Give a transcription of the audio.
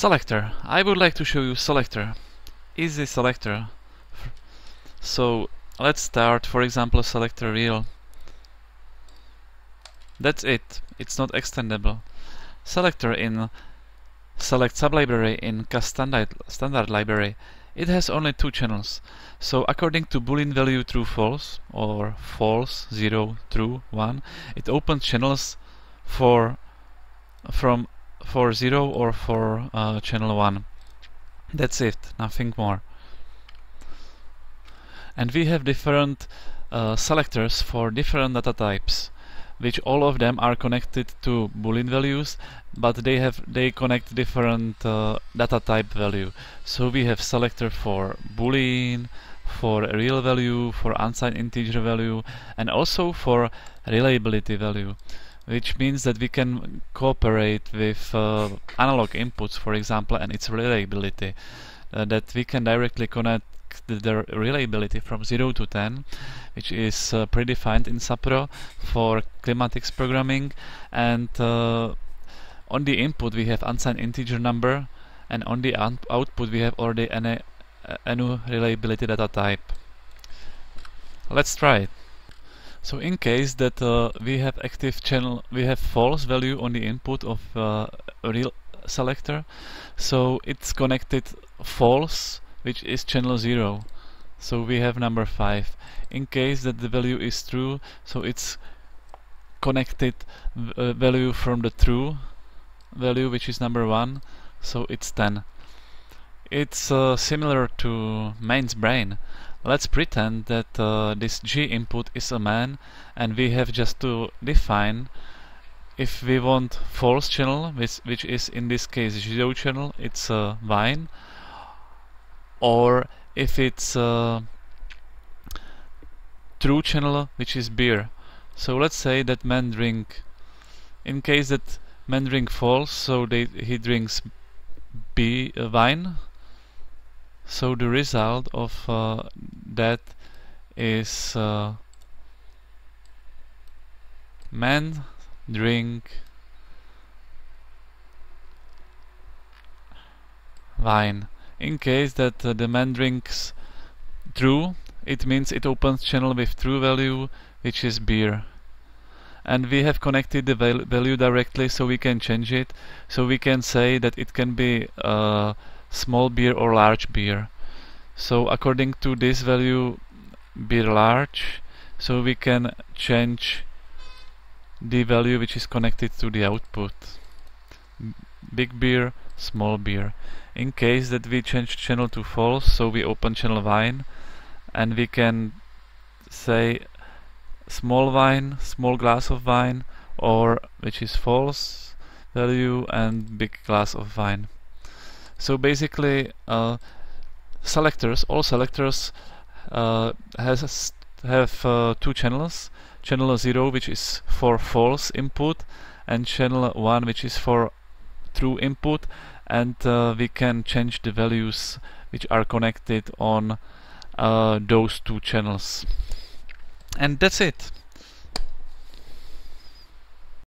Selector. I would like to show you selector. Easy selector. So let's start for example selector real. That's it. It's not extendable. Selector in select sublibrary in standard, standard library. It has only two channels. So according to boolean value true false or false 0 true 1 it opens channels for from for 0 or for uh, channel 1. That's it, nothing more. And we have different uh, selectors for different data types which all of them are connected to boolean values but they have they connect different uh, data type value so we have selector for boolean for real value for unsigned integer value and also for reliability value which means that we can cooperate with uh, analog inputs, for example, and its reliability. Uh, that we can directly connect the reliability from 0 to 10, which is uh, predefined in SAPRO for Climatix programming. And uh, on the input we have unsigned integer number, and on the output we have already any, uh, any reliability data type. Let's try it. So in case that uh, we have active channel, we have false value on the input of uh, a real selector, so it's connected false, which is channel 0. So we have number 5. In case that the value is true, so it's connected uh, value from the true value, which is number 1, so it's 10. It's uh, similar to mains brain. Let's pretend that uh, this G input is a man and we have just to define if we want false channel, which, which is in this case zero channel, it's a wine, or if it's a true channel, which is beer. So let's say that man drink, in case that man drink false, so they, he drinks B, uh, wine, so the result of uh, that is uh, men drink wine. In case that uh, the man drinks true, it means it opens channel with true value, which is beer. And we have connected the val value directly, so we can change it. So we can say that it can be uh, small beer or large beer. So according to this value beer large, so we can change the value which is connected to the output. Big beer, small beer. In case that we change channel to false, so we open channel wine and we can say small wine, small glass of wine or which is false value and big glass of wine. So basically, uh, selectors, all selectors uh, has have uh, two channels. Channel 0 which is for false input and channel 1 which is for true input and uh, we can change the values which are connected on uh, those two channels. And that's it.